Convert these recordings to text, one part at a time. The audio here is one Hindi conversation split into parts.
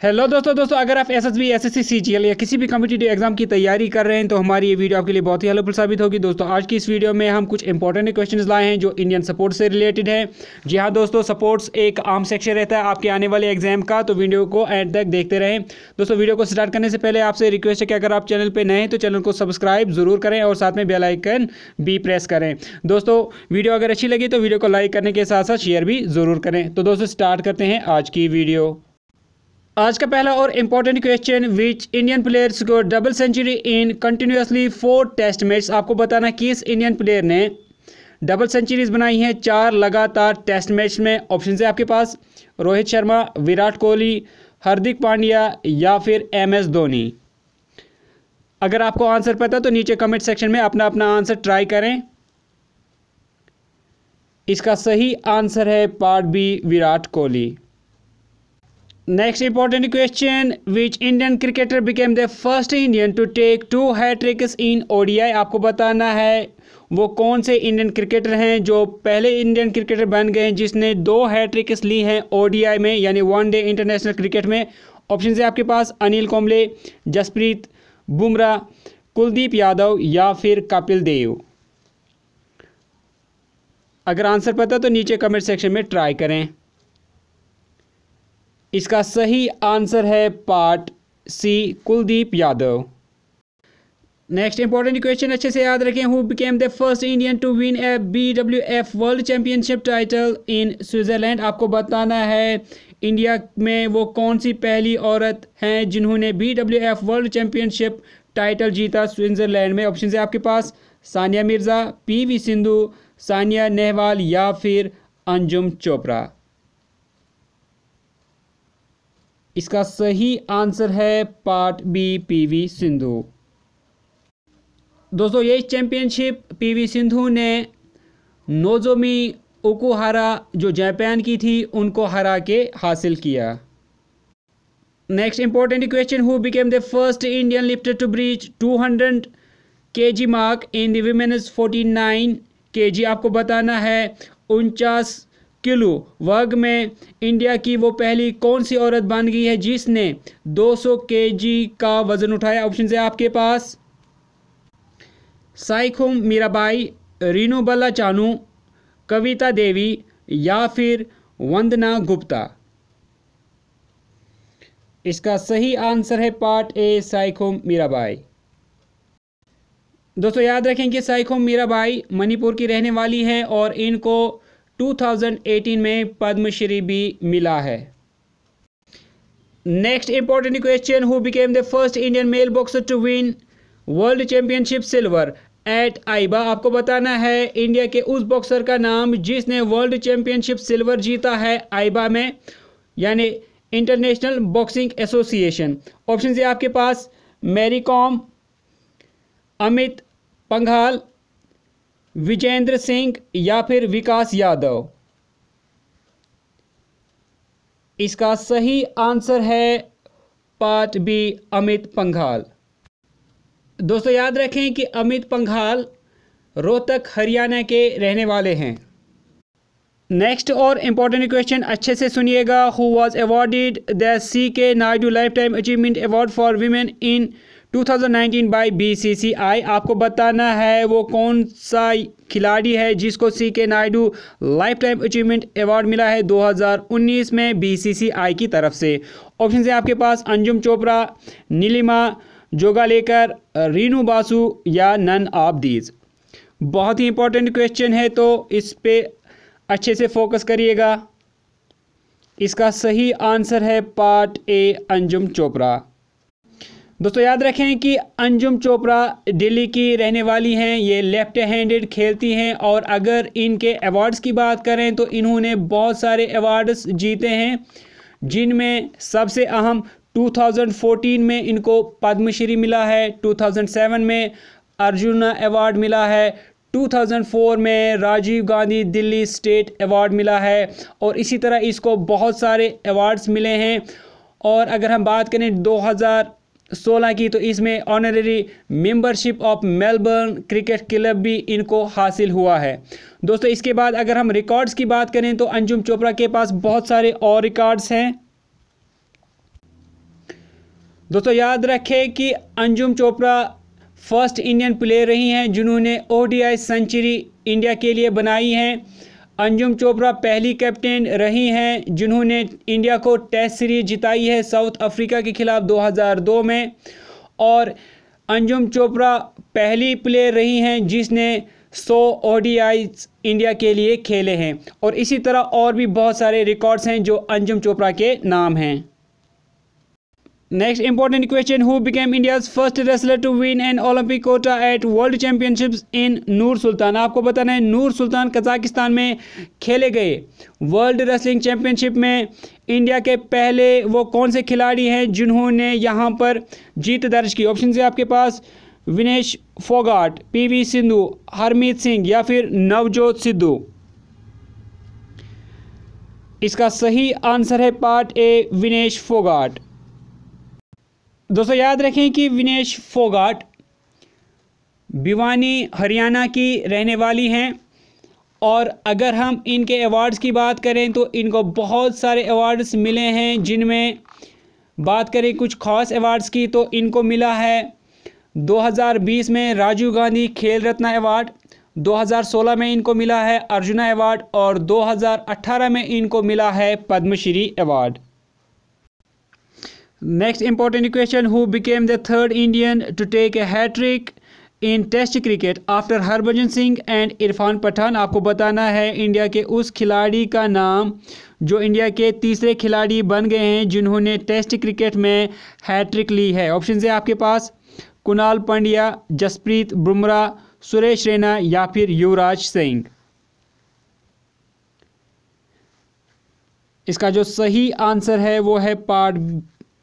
हेलो दोस्तों दोस्तों, अगर आप S S B S S C C G या किसी भी कम्पिटेटिव एग्ज़ाम की तैयारी कर रहे हैं तो हमारी ये वीडियो आपके लिए बहुत ही हेल्पफुल साबित होगी। दोस्तों, आज की इस वीडियो में हम कुछ इंपॉर्टेंट क्वेश्चन लाए हैं जो इंडियन सपोर्ट से रिलेटेड है। जी हाँ दोस्तों सपोर्ट्स एक आम सेक्शन रहता है आपके आने वाले एग्ज़ाम का तो वीडियो को एंड तक देखते रहें। दोस्तों वीडियो को स्टार्ट करने से पहले आपसे रिक्वेस्ट है कि अगर आप चैनल पर नए हैं तो चैनल को सब्सक्राइब ज़रूर करें और साथ में बेलाइकन भी प्रेस करें। दोस्तों वीडियो अगर अच्छी लगी तो वीडियो को लाइक करने के साथ साथ शेयर भी ज़रूर करें। तो दोस्तों स्टार्ट करते हैं आज की वीडियो आज का पहला और important question which Indian player score double century in continuously four test match आपको बताना किस इंडियन प्लेयर ने डबल सेंचुरीज बनाई हैं चार लगातार टेस्ट मैच में? ऑप्शन है आपके पास रोहित शर्मा, विराट कोहली, हार्दिक पांड्या या फिर एम एस धोनी। अगर आपको आंसर पता तो नीचे कमेंट सेक्शन में अपना अपना आंसर ट्राई करें। इसका सही आंसर है part B Virat Kohli. Next important question, which Indian cricketer became the first Indian to take two hat tricks in ODI आपको बताना है, वो कौन से इंडियन क्रिकेटर हैं जो पहले इंडियन क्रिकेटर बन गए हैं, जिसने दो हैट्रिक्स ली हैं ओडीआई में, यानी वन डे इंटरनेशनल क्रिकेट में। ऑप्शन है आपके पास, अनिल कुंबले जसप्रीत बुमराह, कुलदीप यादव या फिर कपिल देव। अगर आंसर पता तो नीचे कमेंट सेक्शन में ट्राई करें। इसका सही आंसर है part C, Kuldeep Yadav. Next important question अच्छे से याद रखें who became the first Indian to win a B W F world championship title in Switzerland आपको बताना है इंडिया में वो कौन सी पहली औरत हैं जिन्होंने B W F world championship title जीता स्विट्ज़रलैंड में? ऑप्शन है आपके पास, सानिया मिर्ज़ा, पी वी सिंधु, सानिया नेहवाल या फिर अंजुम चोपड़ा। इसका सही आंसर है पार्ट बी पीवी सिंधु। दोस्तों, ये चैंपियनशिप पीवी सिंधु ने नोजोमी ओकुहारा, जो जापान की थी, उनको हरा के हासिल किया। Next important question who became the first Indian lifter to breach 200 kg mark in the women's 49 kg आपको बताना है, उनचास किलो वर्ग में इंडिया की वो पहली कौन सी औरत बन गई है जिसने 200 केजी का वज़न उठाया? ऑप्शन है आपके पास साइखुम मीराबाई रीनू बल्ला चानू, कविता देवी या फिर वंदना गुप्ता। इसका सही आंसर है पार्ट ए, साइखोम मीराबाई। दोस्तों, याद रखें कि साइखोम मीराबाई मणिपुर की रहने वाली हैं और इनको 2018 में पद्मश्री भी मिला है। Next important question who became the first Indian male boxer to win world championship silver at AIBA आपको बताना है इंडिया के उस बॉक्सर का नाम जिसने वर्ल्ड चैंपियनशिप सिल्वर जीता है आइबा में, यानी इंटरनेशनल बॉक्सिंग एसोसिएशन ऑप्शन आपके पास मैरी कॉम अमित पंघाल विजेंद्र सिंह या फिर विकास यादव? इसका सही आंसर है पार्ट बी, अमित पंघाल। दोस्तों, याद रखें कि अमित पंघाल रोहतक, हरियाणा के रहने वाले हैं। नेक्स्ट और इंपॉर्टेंट क्वेश्चन अच्छे से सुनिएगा। Who was awarded the C K Naidu lifetime achievement award for women in 2019 by BCCI आपको बताना है वो कौन सा खिलाड़ी है जिसको C K Naidu lifetime achievement award मिला है 2019 में बीसीसीआई की तरफ़ से। ऑप्शन है आपके पास अंजुम चोपड़ा, नीलिमा जोगालेकर रीनू बासु या नन ऑफ़ दीज बहुत ही इंपॉर्टेंट क्वेश्चन है तो इस पर अच्छे से फोकस करिएगा। इसका सही आंसर है पार्ट ए अंजुम चोपड़ा। दोस्तों, याद रखें कि अंजुम चोपड़ा दिल्ली की रहने वाली हैं, ये लेफ़्ट हैंडेड खेलती हैं और अगर इनके अवार्ड्स की बात करें तो इन्होंने बहुत सारे अवार्ड्स जीते हैं, जिनमें सबसे अहम 2014 में इनको पद्मश्री मिला है 2007 में अर्जुना अवार्ड मिला है 2004 में राजीव गांधी दिल्ली स्टेट अवार्ड मिला है और इसी तरह इसको बहुत सारे अवार्ड्स मिले हैं। और अगर हम बात करें 2000 सोलह की तो इसमें honorary membership of Melbourne cricket club भी इनको हासिल हुआ है। दोस्तों, इसके बाद अगर हम रिकॉर्ड्स की बात करें तो अंजुम चोपड़ा के पास बहुत सारे और रिकॉर्ड्स हैं। दोस्तों, याद रखें कि Anjum Chopra first Indian player रही हैं, जिन्होंने ओडीआई सेंचुरी इंडिया के लिए बनाई हैं। अंजुम चोपड़ा पहली कैप्टन रही हैं, जिन्होंने इंडिया को टेस्ट सीरीज़ जिताई है साउथ अफ्रीका के खिलाफ 2002 में। और अंजुम चोपड़ा पहली प्लेयर रही हैं, जिसने 100 ओडीआई इंडिया के लिए खेले हैं। और इसी तरह और भी बहुत सारे रिकॉर्ड्स हैं जो अंजुम चोपड़ा के नाम हैं। Next important question, Who became India's first wrestler to win an Olympic quota at World Championships in Noor Sultan? आपको बताना है नूर सुल्तान कजाकिस्तान में खेले गए वर्ल्ड रेसलिंग चैंपियनशिप में इंडिया के पहले वो कौन से खिलाड़ी हैं जिन्होंने यहाँ पर जीत दर्ज की? ऑप्शन है आपके पास विनेश फोगाट पीवी सिंधु हरमीत सिंह या फिर नवजोत सिद्धू इसका सही आंसर है पार्ट ए विनेश फोगाट दोस्तों, याद रखें कि विनेश फोगाट भिवानी, हरियाणा की रहने वाली हैं। और अगर हम इनके अवार्ड्स की बात करें तो इनको बहुत सारे अवार्ड्स मिले हैं, जिनमें बात करें कुछ खास अवार्ड्स की तो इनको मिला है 2020 में राजीव गांधी खेल रत्न अवार्ड 2016 में इनको मिला है अर्जुना अवार्ड और 2018 में इनको मिला है Padma Shri award Next important question, Who became the third Indian to take a hat-trick in test cricket after Harbhajan Singh and Irfan Pathan आपको बताना है इंडिया के उस खिलाड़ी का नाम, जो इंडिया के तीसरे खिलाड़ी बन गए हैं, जिन्होंने टेस्ट क्रिकेट में हैट्रिक ली है। ऑप्शन है आपके पास, कुणाल पांड्या, जसप्रीत बुमराह, सुरेश रैना या फिर युवराज सिंह। इसका जो सही आंसर है, वो है पार्ट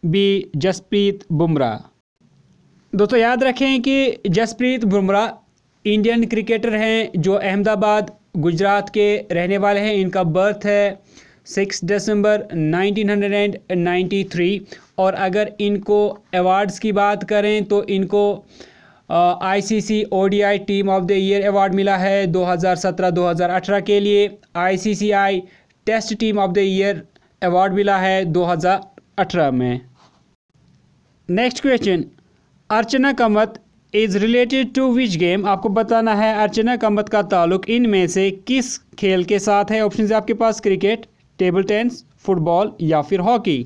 बी जसप्रीत बुमराह। दोस्तों, याद रखें कि जसप्रीत बुमराह इंडियन क्रिकेटर हैं, जो अहमदाबाद, गुजरात के रहने वाले हैं। इनका बर्थ है सिक्स दिसंबर 1993 और अगर इनको अवार्ड्स की बात करें तो इनको ICC ODI team of the year award मिला है 2017-2018 के लिए। ICC test team of the year award मिला है 2018 में। Next question Archana Kamat is related to which game आपको बताना है अर्चना कमत का ताल्लुक इनमें से किस खेल के साथ है? ऑप्शन आपके पास क्रिकेट टेबल टेनिस फुटबॉल या फिर हॉकी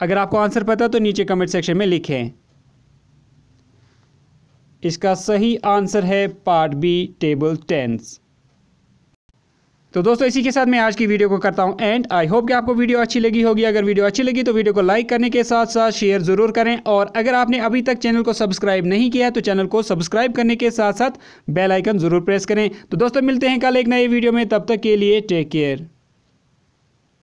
अगर आपको आंसर पता तो नीचे कमेंट सेक्शन में लिखें। इसका सही आंसर है पार्ट बी टेबल टेनिस तो दोस्तों, इसी के साथ मैं आज की वीडियो को करता हूँ एंड आई होप कि आपको वीडियो अच्छी लगी होगी। अगर वीडियो अच्छी लगी तो वीडियो को लाइक करने के साथ साथ शेयर ज़रूर करें। और अगर आपने अभी तक चैनल को सब्सक्राइब नहीं किया तो चैनल को सब्सक्राइब करने के साथ साथ बेलाइकन ज़रूर प्रेस करें। तो दोस्तों, मिलते हैं कल एक नए वीडियो में। तब तक के लिए टेक केयर